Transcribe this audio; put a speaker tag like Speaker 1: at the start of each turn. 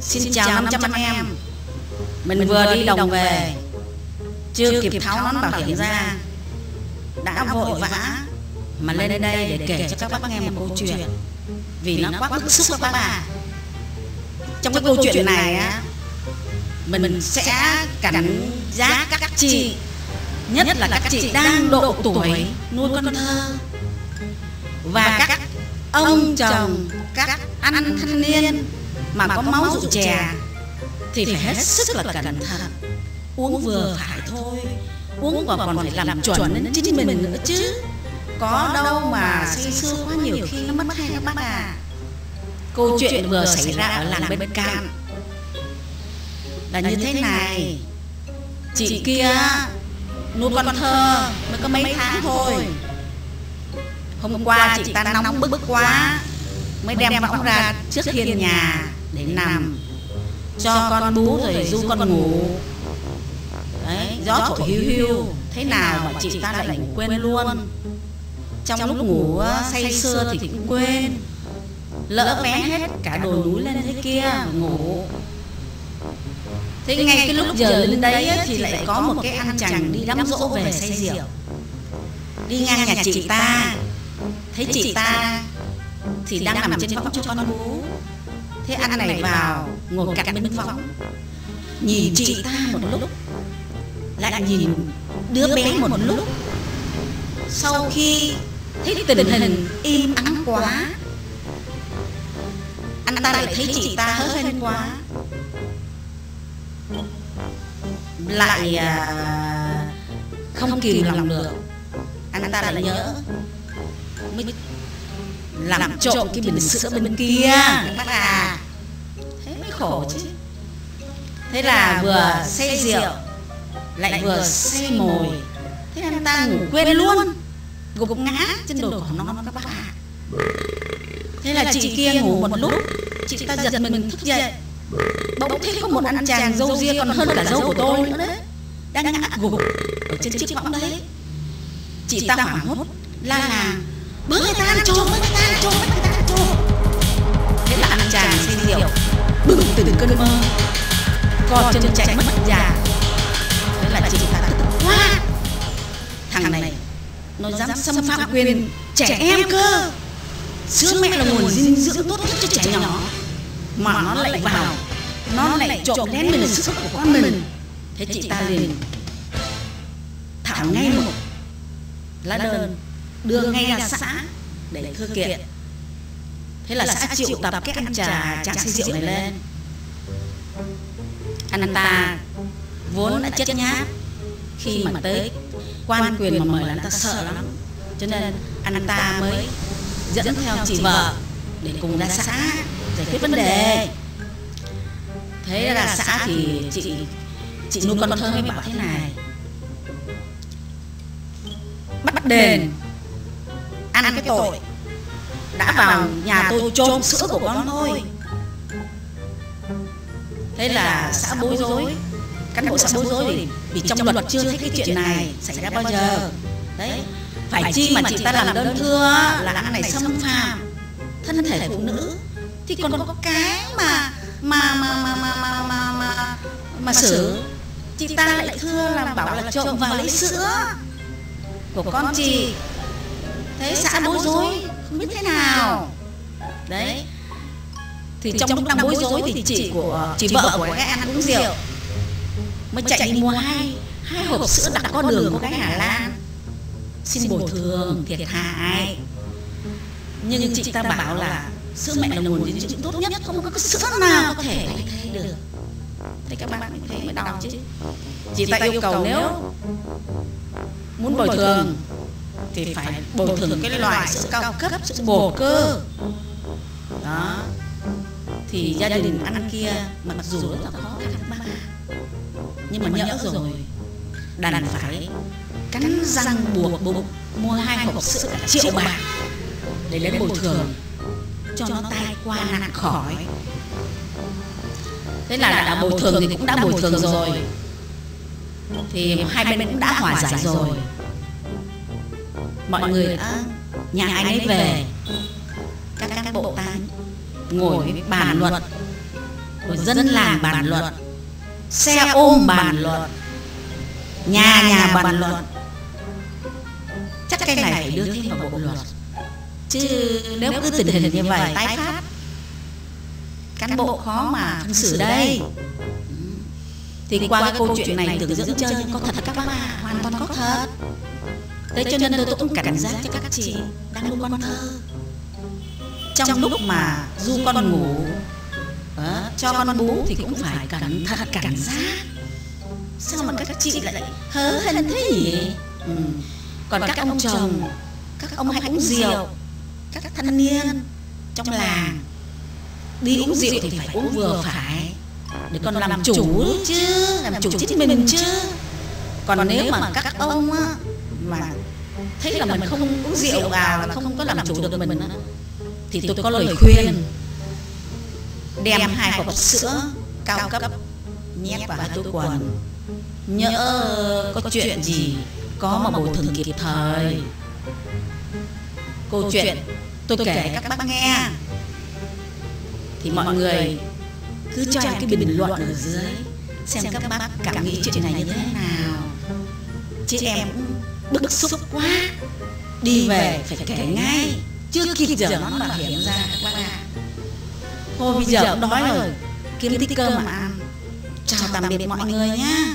Speaker 1: Xin chào 500 anh em. Mình vừa đi đồng về. Chưa kịp tháo nón bảo hiểm ra. Đã vội vã. Mà lên đây để kể cho các bác nghe một câu chuyện. Vì nó quá bức xúc các bà. Trong cái câu chuyện này á Mình sẽ cảnh giác các chị. Nhất là các chị đang độ tuổi nuôi con thơ. Và các ông chồng, các anh thanh niên mà có máu rượu chè thì phải hết sức là cẩn thận. Uống vừa phải thôi. uống và còn phải làm chuẩn đến chính mình nữa chứ. có đâu mà say sưa quá nhiều khi nó mất hay các bác à. câu chuyện vừa xảy ra ở làng bên cam. Là như thế này. chị kia nuôi con thơ mới có mấy tháng thôi hôm qua chị ta nóng bức quá mới đem võng ra trước hiên nhà để nằm cho con bú rồi du con ngủ. đấy gió thổi hiu hiu thế nào mà chị ta lại ngủ quên luôn? trong lúc ngủ say sưa thì cũng quên. lỡ bé hết cả đồ núi lên thế kia ngủ. thế ngay cái lúc giờ lên đấy thì lại có một cái anh chàng đi đám dỗ về say rượu. đi ngang nhà chị ta thấy chị ta thì đang nằm trên võng cho con bú. thế anh này vào ngồi cạnh bên võng. nhìn chị ta một lúc lại nhìn đứa bé một lúc. sau khi thấy tình hình im ắng quá anh ta lại thấy chị ta hớt lên quá. Lại à, không kìm lòng được. Anh ta lại nhớ mới làm trộm cái bình sữa bên kia. Bác à? Thế mới khổ chứ. Thế là vừa say rượu, lại vừa say mồi. Thế anh ta ngủ quên luôn. Gục ngã trên đồi cỏ non các bác ạ. Thế là chị kia ngủ một lúc, chị ta giật mình thức dậy. Bỗng thấy có một anh chàng dâu ria còn hơn cả dâu của tôi nữa đấy. Đang ngã gục ở trên chiếc võng đấy. Chị ta hoảng hốt, la làng bữa người ta ăn trộm bữa người ta ăn trộm bữa người ta ăn trộm thế là anh chàng say rượu bừng từ cơn mơ. Co chân chạy mất già. thế là chị ta tức quá. thằng này nó dám xâm phạm quyền trẻ em cơ. sữa mẹ là nguồn dinh dưỡng tốt nhất cho trẻ nhỏ. Mà nó lại vào. nó lại trộm lén mình sữa của con mình. thế chị ta liền thảo ngay một lá đơn đưa ngay ra xã để thưa kiện. thế là xã chịu tập cái anh trà trà say rượu này lên. anh ta vốn đã chết nhát. khi mà tới quan quyền mà mời là anh ta sợ lắm. cho nên anh ta mới dẫn theo chị vợ để cùng ra xã giải quyết vấn đề. thế ra xã thì chị chị nuôi con thơ mới bảo thế này. Bắt đền ăn cái tội. đã vào nhà tôi trộm sữa của con thôi. thế là xã bối rối. cán bộ xã bối rối vì, vì trong luật chưa thấy cái chuyện này xảy ra bao giờ. đấy. Phải chi mà chị ta làm đơn thưa là anh này xâm phạm. thân thể phụ nữ thì còn có cái mà mà mà mà mà mà mà mà, mà xử. chị ta lại thưa là bảo là trộm vào lấy sữa. Của con chị thế xã bối rối không biết thế nào. Đấy. Thì trong lúc đang bối rối thì chị của chị vợ của cái anh uống rượu. mới chạy đi mua hai hai hộp sữa đặt con đường của cái Hà Lan. Xin bồi thường thiệt hại. nhưng chị ta bảo là sữa mẹ là nguồn dinh dưỡng tốt nhất không có cái sữa nào có thể thay thế được. thế các bạn thấy mới đau chứ. chị ta yêu cầu nếu muốn bồi thường thì phải bồi thường cái loại sữa cao cấp sữa bột cơ. đó. Thì gia đình ăn kia mặc dù rất là khó khăn ba nhưng mà nhỡ rồi đành phải cắn răng buộc bụng mua hai hộp sữa cả triệu bạc để lấy bồi thường cho nó tai qua nạn khỏi. thế là đã bồi thường thì cũng đã bồi thường rồi. thì hai bên cũng đã hòa giải rồi mọi người đã nhà anh ấy về. các cán bộ ta ngồi bàn luận. rồi dân làng bàn luận. xe ôm bàn luận. nhà nhà bàn luận. chắc cái này phải đưa thêm vào bộ luật. chứ nếu cứ tình hình như vậy tái phát. cán bộ khó mà phân xử đây. thì qua cái câu chuyện này tưởng dưỡng chơi nhưng có thật các bác ạ hoàn toàn có thật thế cho nên tôi cũng cảnh giác cho các chị đang nuôi con thơ trong lúc mà du con ngủ đó, cho con bú thì cũng phải cẩn thận cảnh giác. Sao mà các chị lại hớ hên thế nhỉ? Ừ. còn các ông chồng các ông hay uống rượu. Các thanh niên trong làng đi uống rượu thì phải uống vừa phải. Để con làm chủ chứ làm chủ chính mình chứ. Còn nếu mà các ông á, mà thấy là mình không uống rượu vào là không có làm chủ được mình á, thì tôi có lời khuyên đem hai hộp sữa cao cấp nhét vào túi quần. nhỡ có chuyện gì có mà bồi thường kịp thời. Câu chuyện tôi kể các bác nghe. Thì mọi người cứ cho em cái bình luận ở dưới xem các bác cảm nghĩ chuyện này như thế nào. Chứ em cũng bức xúc quá. Đi về phải kể ngay. chưa kịp giờ nó mà hiện ra. các bác ạ thôi bây giờ cũng đói rồi. kiếm tí cơm mà ăn chào tạm biệt mọi người nhé